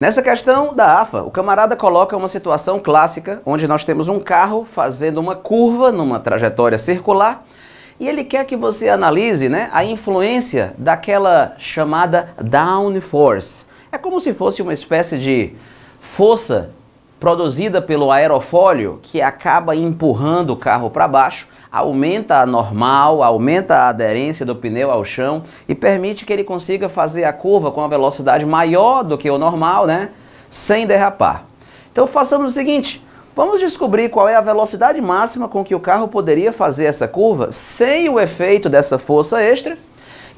Nessa questão da AFA, o camarada coloca uma situação clássica onde nós temos um carro fazendo uma curva numa trajetória circular e ele quer que você analise né, a influência daquela chamada downforce. É como se fosse uma espécie de força produzida pelo aerofólio que acaba empurrando o carro para baixo, aumenta a normal, aumenta a aderência do pneu ao chão e permite que ele consiga fazer a curva com uma velocidade maior do que o normal, né? Sem derrapar. Então façamos o seguinte, vamos descobrir qual é a velocidade máxima com que o carro poderia fazer essa curva sem o efeito dessa força extra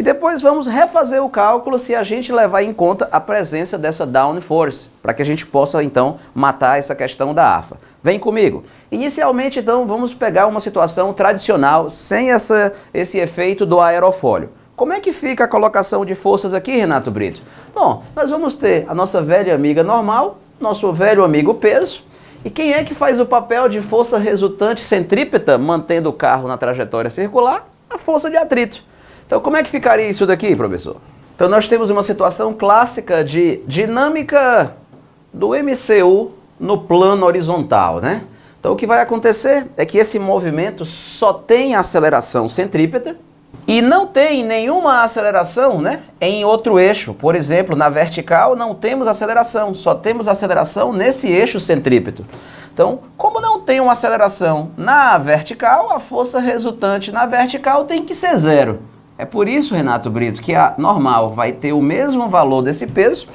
e depois vamos refazer o cálculo se a gente levar em conta a presença dessa downforce, para que a gente possa então matar essa questão da AFA. Vem comigo. Inicialmente então vamos pegar uma situação tradicional sem essa, esse efeito do aerofólio. Como é que fica a colocação de forças aqui, Renato Brito? Bom, nós vamos ter a nossa velha amiga normal, nosso velho amigo peso, e quem é que faz o papel de força resultante centrípeta, mantendo o carro na trajetória circular? A força de atrito. Então, como é que ficaria isso daqui, professor? Então, nós temos uma situação clássica de dinâmica do MCU no plano horizontal, né? Então, o que vai acontecer é que esse movimento só tem aceleração centrípeta e não tem nenhuma aceleração né, em outro eixo. Por exemplo, na vertical não temos aceleração, só temos aceleração nesse eixo centrípeto. Então, como não tem uma aceleração na vertical, a força resultante na vertical tem que ser zero. É por isso, Renato Brito, que a normal vai ter o mesmo valor desse peso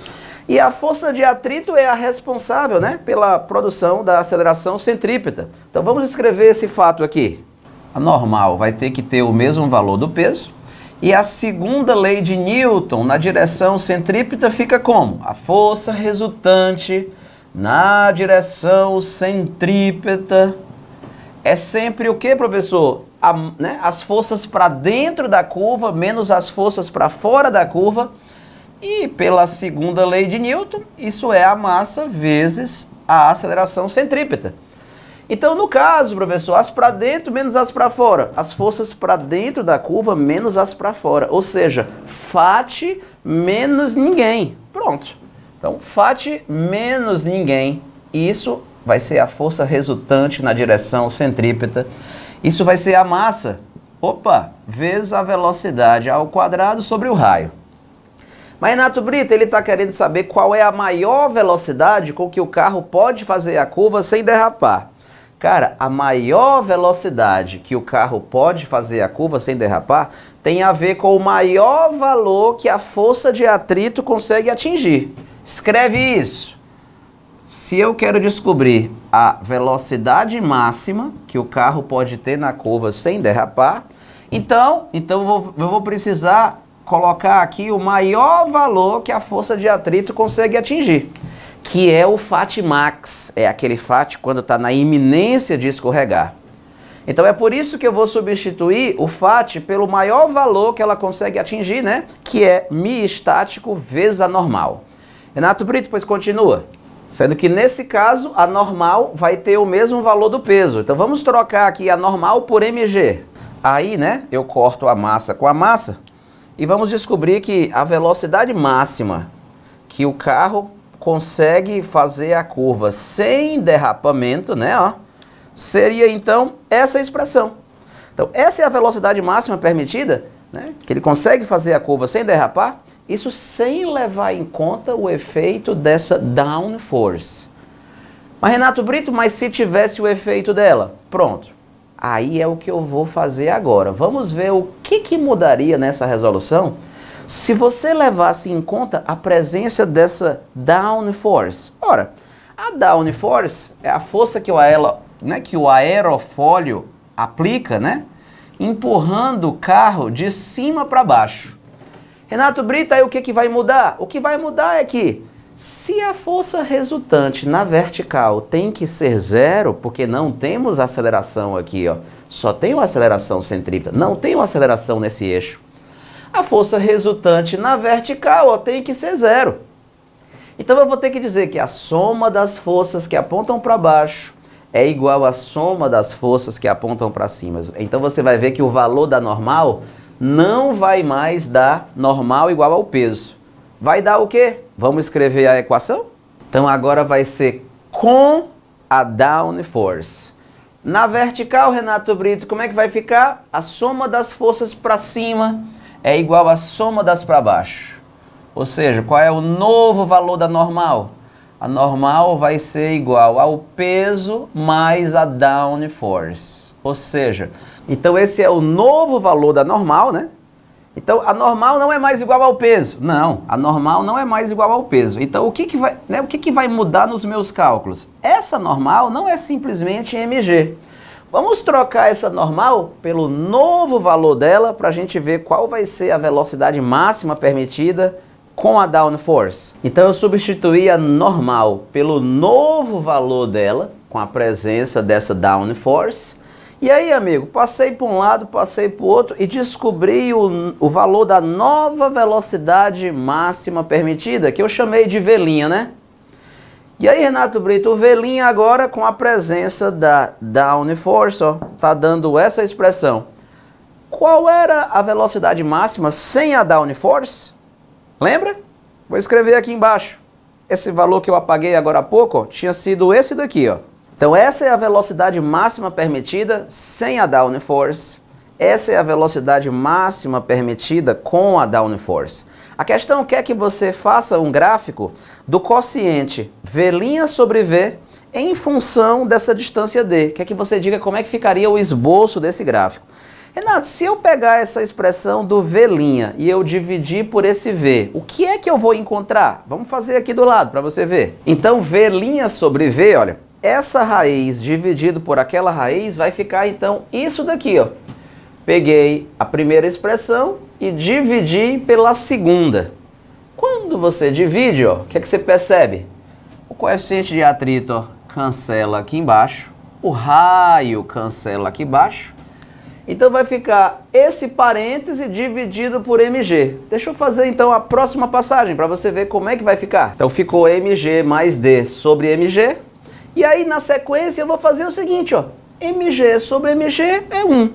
e a força de atrito é a responsável né, pela produção da aceleração centrípeta. Então vamos escrever esse fato aqui. A normal vai ter que ter o mesmo valor do peso. E a segunda lei de Newton na direção centrípeta fica como? A força resultante na direção centrípeta é sempre o que, professor? a, né, as forças para dentro da curva menos as forças para fora da curva. E pela segunda lei de Newton, isso é a massa vezes a aceleração centrípeta. Então, no caso, professor, as para dentro menos as para fora. As forças para dentro da curva menos as para fora. Ou seja, FAT menos ninguém. Pronto. Então, FAT menos ninguém. Isso vai ser a força resultante na direção centrípeta. Isso vai ser a massa, opa, vezes a velocidade ao quadrado sobre o raio. Mas Renato Brito, ele está querendo saber qual é a maior velocidade com que o carro pode fazer a curva sem derrapar. Cara, a maior velocidade que o carro pode fazer a curva sem derrapar tem a ver com o maior valor que a força de atrito consegue atingir. Escreve isso. Se eu quero descobrir a velocidade máxima que o carro pode ter na curva sem derrapar, então, então eu vou, eu vou precisar colocar aqui o maior valor que a força de atrito consegue atingir, que é o FAT max, é aquele FAT quando está na iminência de escorregar. Então é por isso que eu vou substituir o FAT pelo maior valor que ela consegue atingir, né? Que é mi estático vezes a normal. Renato Brito, pois continua. Sendo que nesse caso a normal vai ter o mesmo valor do peso. Então vamos trocar aqui a normal por mg. Aí, né, eu corto a massa com a massa e vamos descobrir que a velocidade máxima que o carro consegue fazer a curva sem derrapamento, né, ó, seria então essa expressão. Então essa é a velocidade máxima permitida, né, que ele consegue fazer a curva sem derrapar. Isso sem levar em conta o efeito dessa downforce. Mas Renato Brito, mas se tivesse o efeito dela? Pronto. Aí é o que eu vou fazer agora. Vamos ver o que, que mudaria nessa resolução se você levasse em conta a presença dessa downforce. Ora, a downforce é a força que o, aero, né, que o aerofólio aplica, né, empurrando o carro de cima para baixo. Renato Brito, aí o que, que vai mudar? O que vai mudar é que se a força resultante na vertical tem que ser zero, porque não temos aceleração aqui, ó, só tem uma aceleração centrípeta, não tem uma aceleração nesse eixo. A força resultante na vertical ó, tem que ser zero. Então eu vou ter que dizer que a soma das forças que apontam para baixo é igual à soma das forças que apontam para cima. Então você vai ver que o valor da normal não vai mais dar normal igual ao peso. Vai dar o quê? Vamos escrever a equação? Então agora vai ser com a downforce. Na vertical, Renato Brito, como é que vai ficar? A soma das forças para cima é igual à soma das para baixo. Ou seja, qual é o novo valor da normal? A normal vai ser igual ao peso mais a downforce. Ou seja, então esse é o novo valor da normal, né? Então a normal não é mais igual ao peso. Não, a normal não é mais igual ao peso. Então o que, que, vai, né, o que, que vai mudar nos meus cálculos? Essa normal não é simplesmente mg. Vamos trocar essa normal pelo novo valor dela para a gente ver qual vai ser a velocidade máxima permitida com a downforce. Então eu substituí a normal pelo novo valor dela com a presença dessa downforce e aí, amigo, passei para um lado, passei para o outro e descobri o, o valor da nova velocidade máxima permitida, que eu chamei de velinha, né? E aí, Renato Brito, o velinha agora com a presença da downforce, ó, tá dando essa expressão. Qual era a velocidade máxima sem a downforce? Lembra? Vou escrever aqui embaixo. Esse valor que eu apaguei agora há pouco, tinha sido esse daqui, ó. Então essa é a velocidade máxima permitida sem a downforce. Essa é a velocidade máxima permitida com a downforce. A questão quer que você faça um gráfico do quociente V' sobre V em função dessa distância D. Quer que você diga como é que ficaria o esboço desse gráfico. Renato, se eu pegar essa expressão do V' e eu dividir por esse V, o que é que eu vou encontrar? Vamos fazer aqui do lado para você ver. Então V' sobre V, olha, essa raiz dividido por aquela raiz vai ficar então isso daqui, ó. Peguei a primeira expressão e dividi pela segunda. Quando você divide, ó, o que é que você percebe? O coeficiente de atrito ó, cancela aqui embaixo, o raio cancela aqui embaixo. Então vai ficar esse parêntese dividido por mg. Deixa eu fazer então a próxima passagem para você ver como é que vai ficar. Então ficou mg mais d sobre mg e aí, na sequência, eu vou fazer o seguinte, ó. mg sobre mg é 1,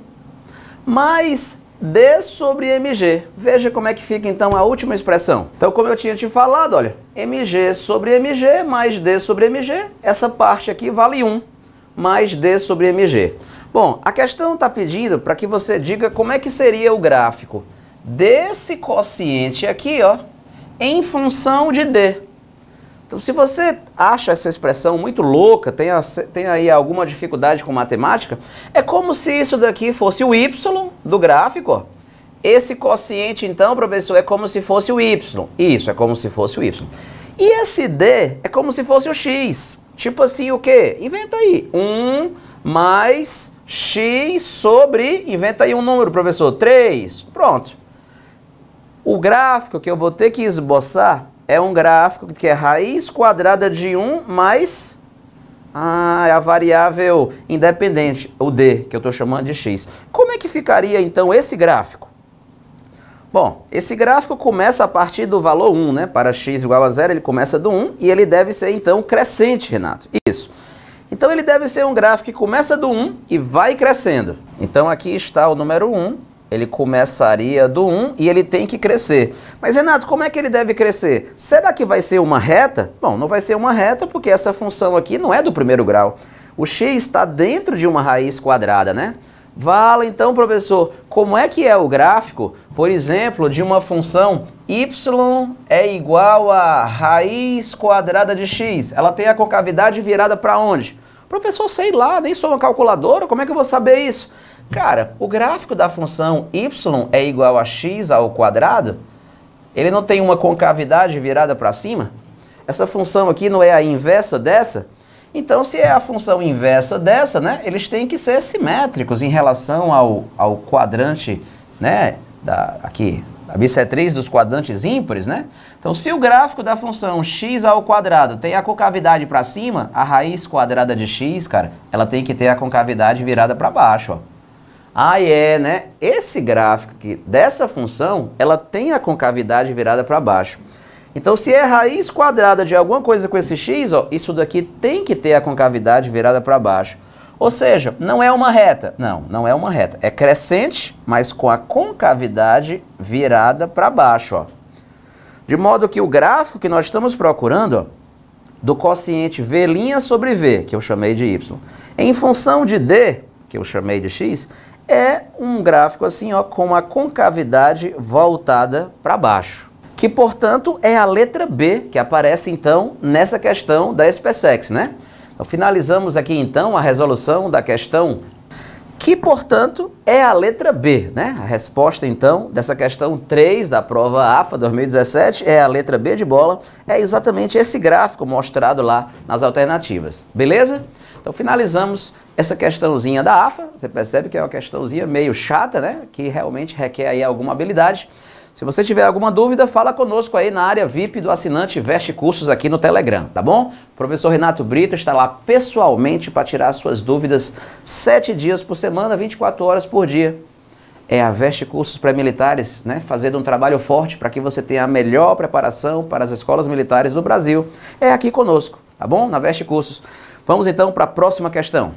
mais d sobre mg. Veja como é que fica, então, a última expressão. Então, como eu tinha te falado, olha, mg sobre mg mais d sobre mg, essa parte aqui vale 1, mais d sobre mg. Bom, a questão está pedindo para que você diga como é que seria o gráfico desse quociente aqui, ó, em função de d. Então, se você acha essa expressão muito louca, tem, tem aí alguma dificuldade com matemática, é como se isso daqui fosse o y do gráfico. Esse quociente, então, professor, é como se fosse o y. Isso, é como se fosse o y. E esse d é como se fosse o x. Tipo assim, o quê? Inventa aí. 1 mais x sobre... Inventa aí um número, professor. 3. Pronto. O gráfico que eu vou ter que esboçar é um gráfico que é raiz quadrada de 1 mais ah, é a variável independente, o d, que eu estou chamando de x. Como é que ficaria então esse gráfico? Bom, esse gráfico começa a partir do valor 1, né? Para x igual a zero, ele começa do 1 e ele deve ser então crescente, Renato. Isso. Então ele deve ser um gráfico que começa do 1 e vai crescendo. Então aqui está o número 1, ele começaria do 1 e ele tem que crescer. Mas Renato, como é que ele deve crescer? Será que vai ser uma reta? Bom, não vai ser uma reta porque essa função aqui não é do primeiro grau. O x está dentro de uma raiz quadrada, né? Vala então, professor, como é que é o gráfico, por exemplo, de uma função y é igual a raiz quadrada de x? Ela tem a concavidade virada para onde? Professor, sei lá, nem sou uma calculadora, como é que eu vou saber isso? Cara, o gráfico da função y é igual a x ao quadrado, ele não tem uma concavidade virada para cima? Essa função aqui não é a inversa dessa? Então, se é a função inversa dessa, né, eles têm que ser simétricos em relação ao, ao quadrante, né, da, aqui, a bissetriz dos quadrantes ímpares, né? Então, se o gráfico da função x ao quadrado tem a concavidade para cima, a raiz quadrada de x, cara, ela tem que ter a concavidade virada para baixo, ó. Ah, é, né? Esse gráfico aqui, dessa função, ela tem a concavidade virada para baixo. Então, se é raiz quadrada de alguma coisa com esse x, ó, isso daqui tem que ter a concavidade virada para baixo. Ou seja, não é uma reta. Não, não é uma reta. É crescente, mas com a concavidade virada para baixo. Ó. De modo que o gráfico que nós estamos procurando, ó, do quociente V' sobre V, que eu chamei de Y, em função de D, que eu chamei de X, é um gráfico assim, ó, com a concavidade voltada para baixo. Que, portanto, é a letra B que aparece, então, nessa questão da SPSEX, né? Então, finalizamos aqui, então, a resolução da questão que, portanto, é a letra B, né? A resposta, então, dessa questão 3 da prova AFA 2017 é a letra B de bola, é exatamente esse gráfico mostrado lá nas alternativas. Beleza? Então, finalizamos essa questãozinha da AFA. Você percebe que é uma questãozinha meio chata, né? Que realmente requer aí alguma habilidade. Se você tiver alguma dúvida, fala conosco aí na área VIP do assinante Veste Cursos aqui no Telegram, tá bom? O professor Renato Brito está lá pessoalmente para tirar suas dúvidas sete dias por semana, 24 horas por dia. É a Veste Cursos Pré-Militares, né? Fazendo um trabalho forte para que você tenha a melhor preparação para as escolas militares do Brasil. É aqui conosco, tá bom? Na Veste Cursos. Vamos então para a próxima questão.